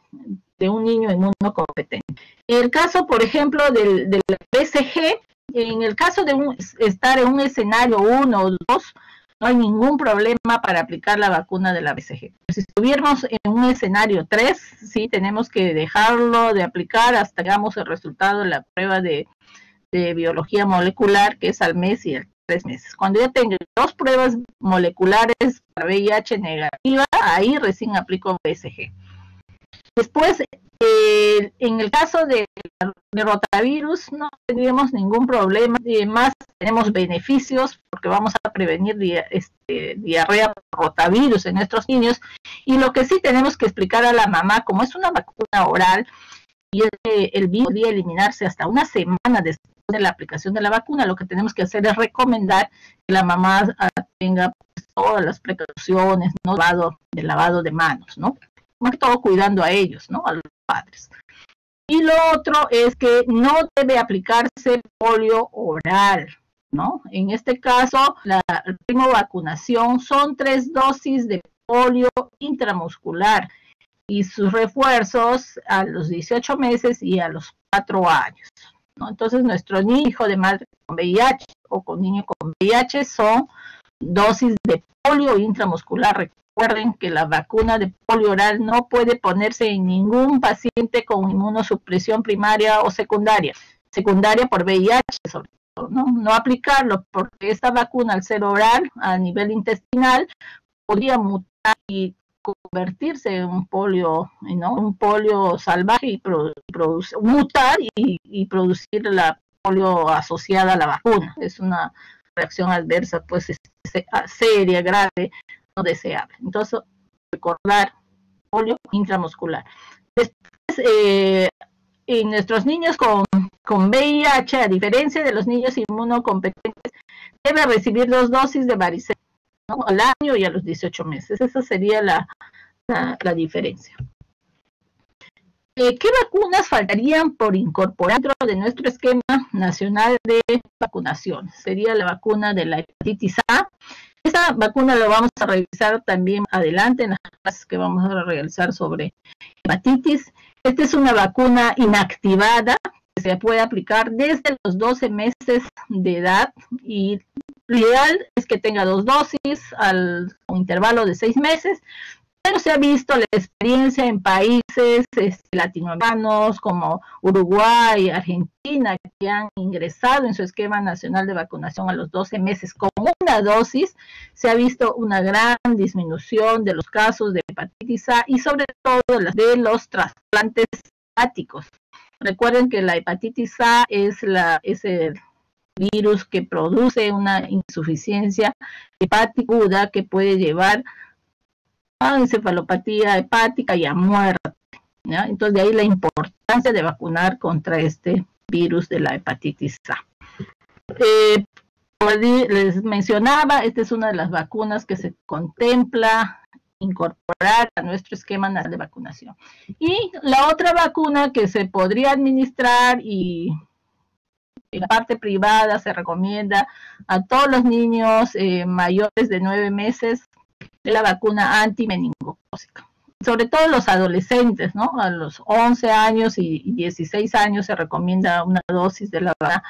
de un niño inmunocompetente? En el caso, por ejemplo, del, BCG, en el caso de estar en un escenario 1 o 2, no hay ningún problema para aplicar la vacuna de la BCG. Si estuviéramos en un escenario 3, sí tenemos que dejarlo de aplicar hasta que hagamos el resultado de la prueba de, biología molecular, que es al mes y el tres meses. Cuando ya tengo dos pruebas moleculares para VIH negativa, ahí recién aplico BCG. Después, eh, en el caso de, rotavirus, no tendríamos ningún problema. Además, tenemos beneficios porque vamos a prevenir este, diarrea por rotavirus en nuestros niños. Y lo que sí tenemos que explicar a la mamá, como es una vacuna oral, y el, virus podría eliminarse hasta una semana después de la aplicación de la vacuna, lo que tenemos que hacer es recomendar que la mamá tenga pues, todas las precauciones, ¿no? Lavado, de lavado de manos, ¿no? Más que todo cuidando a ellos, ¿no? A los padres. Y lo otro es que no debe aplicarse polio oral, ¿no? En este caso, la prima vacunación son tres dosis de polio intramuscular y sus refuerzos a los 18 meses y a los 4 años. Entonces, nuestro hijo de madre con VIH o con niño con VIH son dosis de polio intramuscular. Recuerden que la vacuna de polio oral no puede ponerse en ningún paciente con inmunosupresión primaria o secundaria. Secundaria por VIH, sobre todo, ¿no? No aplicarlo porque esta vacuna, al ser oral a nivel intestinal, podría mutar y convertirse en un polio, ¿no? Un polio salvaje y mutar y, producir la polio asociada a la vacuna. Es una reacción adversa, pues, seria, grave, no deseable. Entonces, recordar polio intramuscular. Después, eh, nuestros niños con, con VIH, a diferencia de los niños inmunocompetentes, debe recibir dos dosis de varicela al año y a los 18 meses. Esa sería la, la, diferencia. Eh, ¿Qué vacunas faltarían por incorporar dentro de nuestro esquema nacional de vacunación? Sería la vacuna de la hepatitis A. Esta vacuna la vamos a revisar también adelante en las clases que vamos a realizar sobre hepatitis. Esta es una vacuna inactivada que se puede aplicar desde los 12 meses de edad y lo ideal es que tenga dos dosis al un intervalo de seis meses, pero se ha visto la experiencia en países este, latinoamericanos como Uruguay, Argentina, que han ingresado en su esquema nacional de vacunación a los 12 meses con una dosis, se ha visto una gran disminución de los casos de hepatitis A y sobre todo de los trasplantes hepáticos. Recuerden que la hepatitis A es, la, es el virus que produce una insuficiencia hepática que puede llevar a encefalopatía hepática y a muerte. Entonces, de ahí la importancia de vacunar contra este virus de la hepatitis A. Eh, les mencionaba, esta es una de las vacunas que se contempla incorporar a nuestro esquema de vacunación. Y la otra vacuna que se podría administrar y en la parte privada se recomienda a todos los niños eh, mayores de nueve meses la vacuna antimeningocócica. Sobre todo los adolescentes, ¿no? A los 11 años y 16 años se recomienda una dosis de la vacuna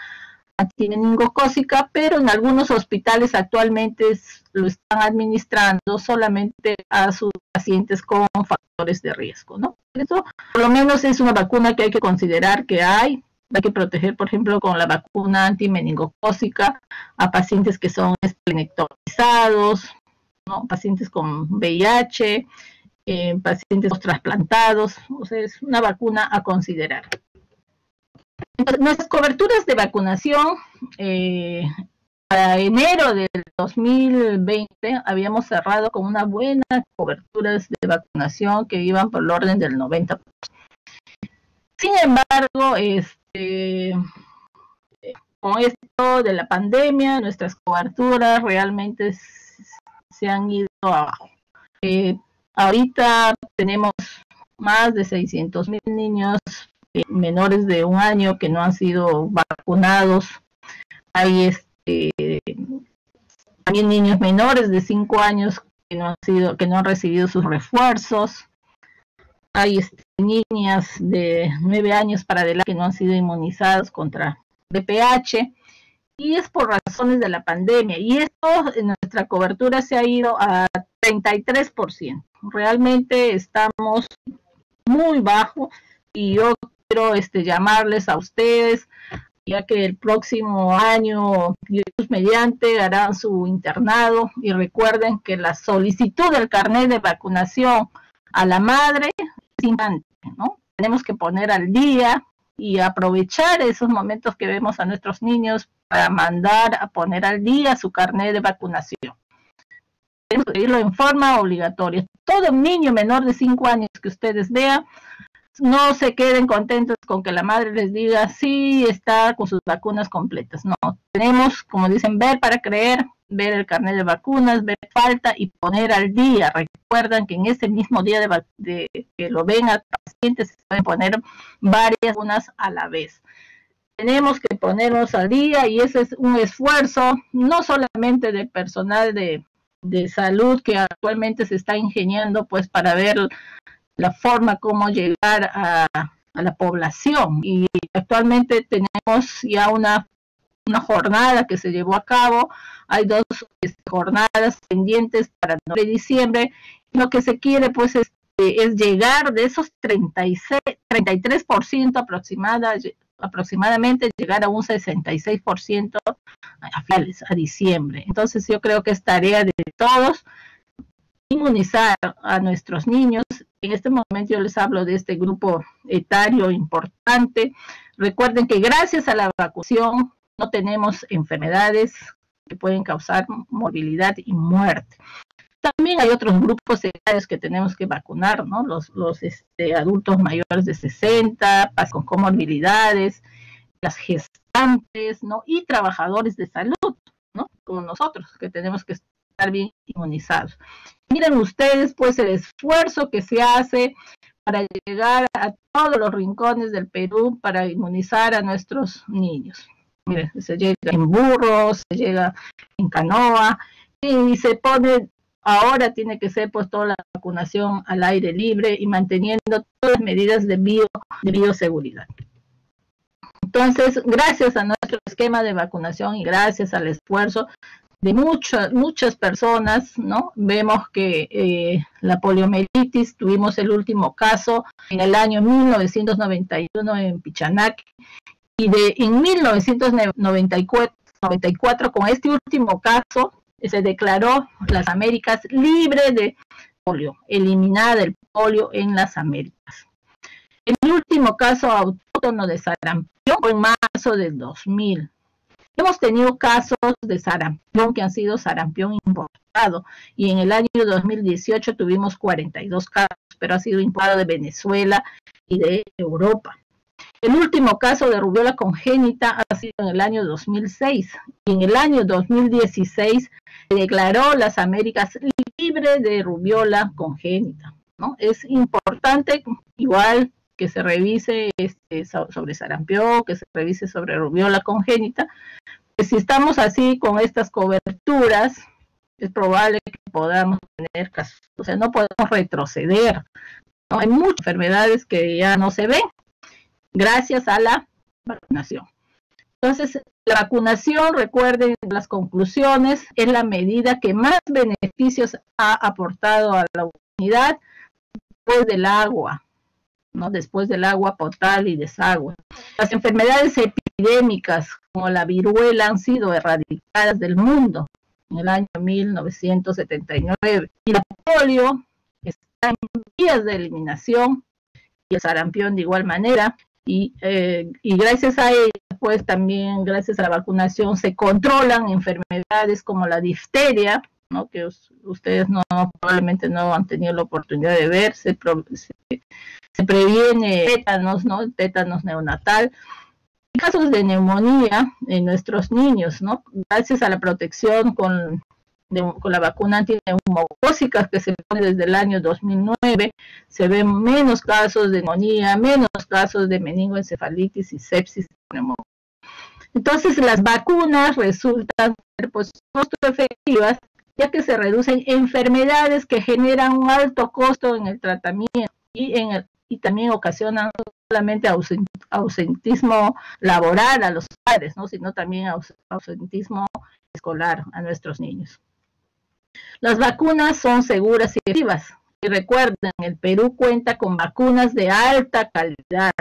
antimeningocócica, pero en algunos hospitales actualmente lo están administrando solamente a sus pacientes con factores de riesgo, ¿no? Eso por lo menos es una vacuna que hay que considerar que hay, hay que proteger, por ejemplo, con la vacuna antimeningocócica a pacientes que son esplenectomizados, pacientes con VIH, eh, pacientes trasplantados, o sea, es una vacuna a considerar. nuestras coberturas de vacunación, eh, para enero del 2020 habíamos cerrado con una buena coberturas de vacunación que iban por el orden del 90%. Sin embargo, este, con esto de la pandemia, nuestras coberturas realmente se han ido abajo. Eh, ahorita tenemos más de 600 mil niños eh, menores de un año que no han sido vacunados. Hay este, también niños menores de 5 años que no han sido, que no han recibido sus refuerzos. Hay este, niñas de 9 años para adelante que no han sido inmunizadas contra VPH y es por razones de la pandemia. Y esto en nuestra cobertura se ha ido a 33%. Realmente estamos muy bajo y yo quiero este, llamarles a ustedes, ya que el próximo año, Dios mediante, harán su internado y recuerden que la solicitud del carnet de vacunación a la madre ¿no? Tenemos que poner al día y aprovechar esos momentos que vemos a nuestros niños para mandar a poner al día su carnet de vacunación. Tenemos que pedirlo en forma obligatoria. Todo niño menor de 5 años que ustedes vean, no se queden contentos con que la madre les diga sí está con sus vacunas completas. No, tenemos, como dicen, ver para creer, ver el carnet de vacunas, ver falta y poner al día. Recuerdan que en ese mismo día de, que lo ven a pacientes se pueden poner varias vacunas a la vez tenemos que ponernos al día y ese es un esfuerzo no solamente del personal de, salud que actualmente se está ingeniando pues para ver la forma como llegar a, la población y actualmente tenemos ya una, una jornada que se llevó a cabo, hay dos este, jornadas pendientes para noviembre y diciembre, lo que se quiere pues es, es llegar de esos 36, 33% aproximadamente aproximadamente llegar a un 66% a finales, a diciembre. Entonces yo creo que es tarea de todos inmunizar a nuestros niños. En este momento yo les hablo de este grupo etario importante. Recuerden que gracias a la vacunación no tenemos enfermedades que pueden causar morbilidad y muerte. También hay otros grupos etarios que tenemos que vacunar, ¿no? Los, este, adultos mayores de 60, con comorbilidades, las gestantes, ¿no? Y trabajadores de salud, ¿no? Como nosotros, que tenemos que estar bien inmunizados. Miren ustedes, pues, el esfuerzo que se hace para llegar a todos los rincones del Perú para inmunizar a nuestros niños. Miren, se llega en burros, se llega en canoa y se pone, ahora tiene que ser pues toda la vacunación al aire libre y manteniendo todas las medidas de, bio, de bioseguridad. Entonces, gracias a nuestro esquema de vacunación y gracias al esfuerzo de muchas, muchas personas, ¿no? Vemos que eh, la poliomielitis, tuvimos el último caso en el año 1991 en Pichanac y de en 1994 94, con este último caso se declaró las Américas libre de polio, eliminada el polio en las Américas. El último caso autóctono de sarampión fue en marzo del 2000. Hemos tenido casos de sarampión que han sido sarampión importado y en el año 2018 tuvimos 42 casos, pero ha sido importado de Venezuela y de Europa. El último caso de rubiola congénita ha sido en el año 2006 y en el año 2016 se declaró las Américas libre de rubiola congénita. ¿no? Es importante, igual que se revise este, sobre sarampión, que se revise sobre rubiola congénita. Pues si estamos así con estas coberturas, es probable que podamos tener casos, o sea, no podemos retroceder. Hay muchas enfermedades que ya no se ven gracias a la vacunación. Entonces, la vacunación, recuerden las conclusiones, es la medida que más beneficios ha aportado a la humanidad después del agua, ¿no? después del agua potable y desagüe. Las enfermedades epidémicas como la viruela han sido erradicadas del mundo en el año 1979 y el polio está en vías de eliminación y el sarampión de igual manera y, eh, y gracias a ello pues también gracias a la vacunación se controlan enfermedades como la difteria ¿no? que ustedes no probablemente no han tenido la oportunidad de ver, previene tétanos, ¿no? tétanos neonatal, casos de neumonía en nuestros niños, ¿no? Gracias a la protección con, con la vacuna antineumocócica que se pone desde el año 2009, se ven menos casos de neumonía, menos casos de meningoencefalitis y sepsis Entonces las vacunas resultan ser pues, efectivas ya que se reducen enfermedades que generan un alto costo en el tratamiento y, en y también ocasionan no solamente ausentismo laboral a los padres, ¿no? sino también ausentismo escolar a nuestros niños. Las vacunas son seguras y efectivas. Y recuerden, el Perú cuenta con vacunas de alta calidad,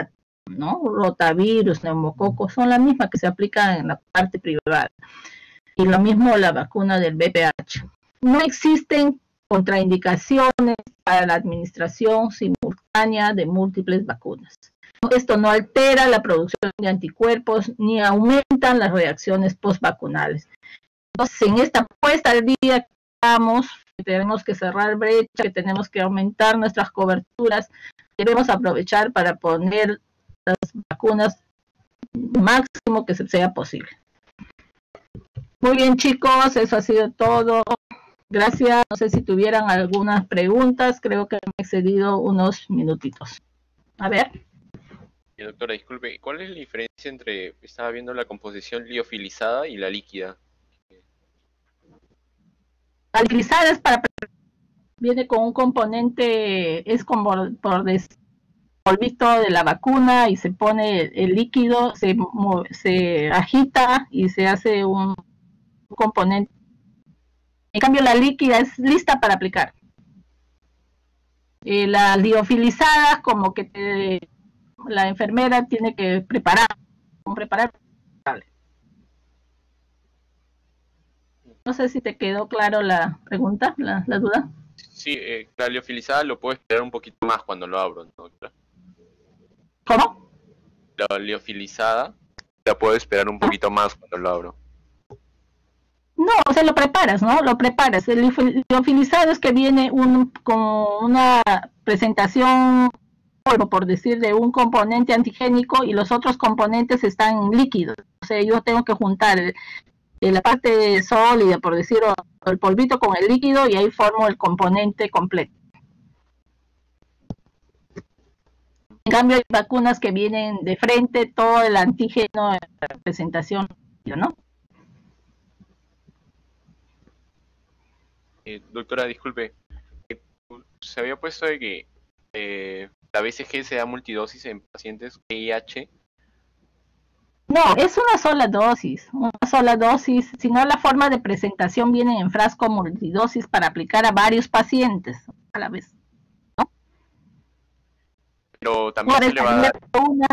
¿no? Rotavirus, neumococos, son las mismas que se aplican en la parte privada y lo mismo la vacuna del BPH. No existen contraindicaciones para la administración simultánea de múltiples vacunas. Esto no altera la producción de anticuerpos ni aumentan las reacciones postvacunales. Entonces, en esta puesta al día que estamos, que tenemos que cerrar brecha, que tenemos que aumentar nuestras coberturas, debemos aprovechar para poner las vacunas máximo que sea posible. Muy bien, chicos, eso ha sido todo. Gracias. No sé si tuvieran algunas preguntas. Creo que me he excedido unos minutitos. A ver. doctora, disculpe, ¿cuál es la diferencia entre, estaba viendo la composición liofilizada y la líquida? La liofilizada es para viene con un componente, es como por polvito de la vacuna y se pone el líquido, se, se agita y se hace un componente. En cambio, la líquida es lista para aplicar. Eh, la liofilizada, como que la enfermera tiene que preparar, preparar. No sé si te quedó claro la pregunta, la, duda. Sí, eh, la liofilizada lo puedo esperar un poquito más cuando lo abro, ¿Cómo? La liofilizada la puedo esperar un poquito más cuando lo abro. No, o sea, lo preparas, ¿no? Lo preparas. El liofilizado es que viene un, con una presentación, por decir, de un componente antigénico y los otros componentes están líquidos. O sea, yo tengo que juntar la parte sólida, por decirlo, el polvito con el líquido y ahí formo el componente completo. En cambio, hay vacunas que vienen de frente, todo el antígeno de la presentación, ¿no? Eh, doctora, disculpe, eh, se había puesto de que eh, la BCG se da multidosis en pacientes VIH. No, es una sola dosis, una sola dosis, sino la forma de presentación viene en frasco multidosis para aplicar a varios pacientes a la vez pero también se le va a dar... Una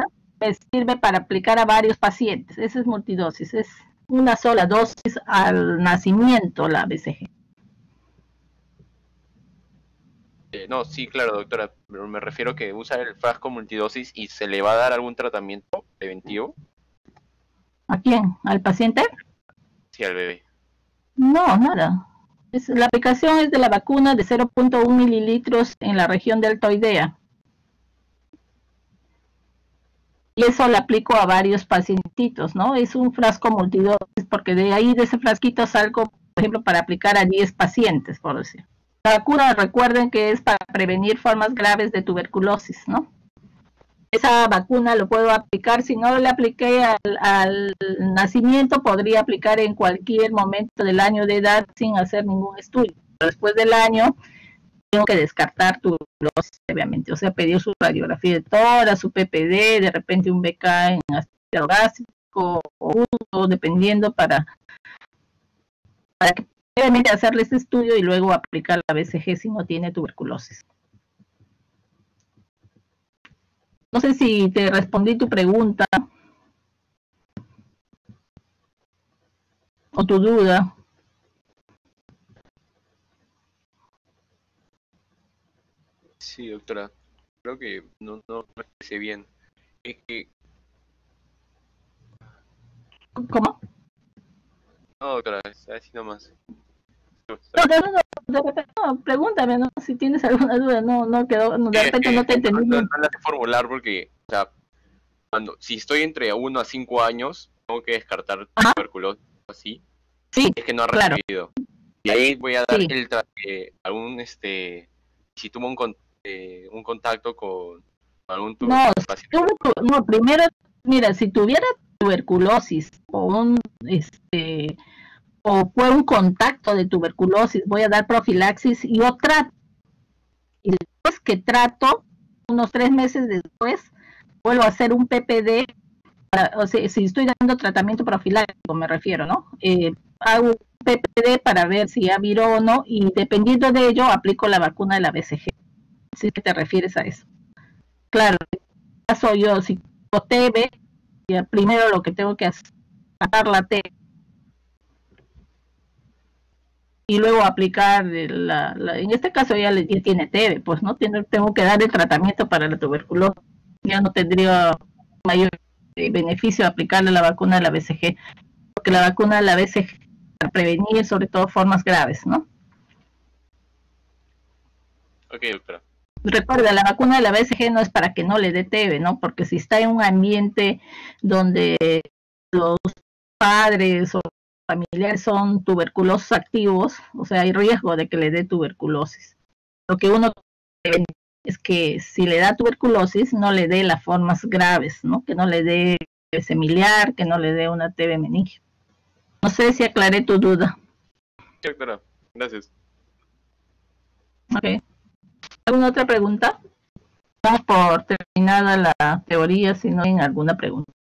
sirve para aplicar a varios pacientes. Esa es multidosis, es una sola dosis al nacimiento la BCG. Eh, no, sí, claro, doctora, pero me refiero que usa el frasco multidosis y se le va a dar algún tratamiento preventivo. ¿A quién? ¿Al paciente? Sí, al bebé. No, nada. Es, la aplicación es de la vacuna de 0.1 mililitros en la región deltoidea. y eso le aplico a varios pacientitos, ¿no? Es un frasco multidosis porque de ahí de ese frasquito salgo, por ejemplo, para aplicar a 10 pacientes, por decir. La cura, recuerden que es para prevenir formas graves de tuberculosis, ¿no? Esa vacuna lo puedo aplicar, si no le apliqué al, nacimiento, podría aplicar en cualquier momento del año de edad sin hacer ningún estudio. Después del año, tengo que descartar tuberculosis, obviamente. O sea, pedir su radiografía de toda, su PPD, de repente un BK en ácido gástrico o uno, dependiendo para, para que obviamente hacerle este estudio y luego aplicar la BCG si no tiene tuberculosis. No sé si te respondí tu pregunta o tu duda. Sí, doctora. Creo que no, no me bien. Es que... ¿Cómo? No, doctora, así nomás. No, no, no, no, pregúntame, ¿no? Si tienes alguna duda, no, no quedó, de repente no te entendí. No, no, formular porque, o sea, cuando, si estoy entre 1 a 5 años, tengo que descartar tuberculosis así. Sí, es que no ha recibido. Y ahí voy a dar el eh, algún, este, si tuvo un, eh, un contacto con algún no, no, primero, mira, si tuviera tuberculosis o un, este, o fue un contacto de tuberculosis, voy a dar profilaxis y otra, y después que trato, unos tres meses después, vuelvo a hacer un PPD, o sea, si estoy dando tratamiento profiláctico, me refiero, ¿no? Eh, hago un PPD para ver si ha viró o no, y dependiendo de ello, aplico la vacuna de la BCG si te refieres a eso. Claro, en caso yo, si primero lo que tengo que hacer es la T y luego aplicar la, en este caso ya, le, tiene TB, pues no tengo, tengo que dar el tratamiento para la tuberculosis, ya no tendría mayor beneficio aplicarle la vacuna de la BCG, porque la vacuna de la BCG para prevenir sobre todo formas graves, ¿no? Ok, doctora recuerda, la vacuna de la BCG no es para que no le dé TB, ¿no? Porque si está en un ambiente donde los padres o familiares son tuberculosos activos, o sea, hay riesgo de que le dé tuberculosis. Lo que uno es que si le da tuberculosis, no le dé las formas graves, ¿no? Que no le dé semiliar, que no le dé una TB meningio. No sé si aclaré tu duda. Sí, Gracias. Ok. ¿Alguna otra pregunta? Vamos por terminada la teoría, si no hay alguna pregunta.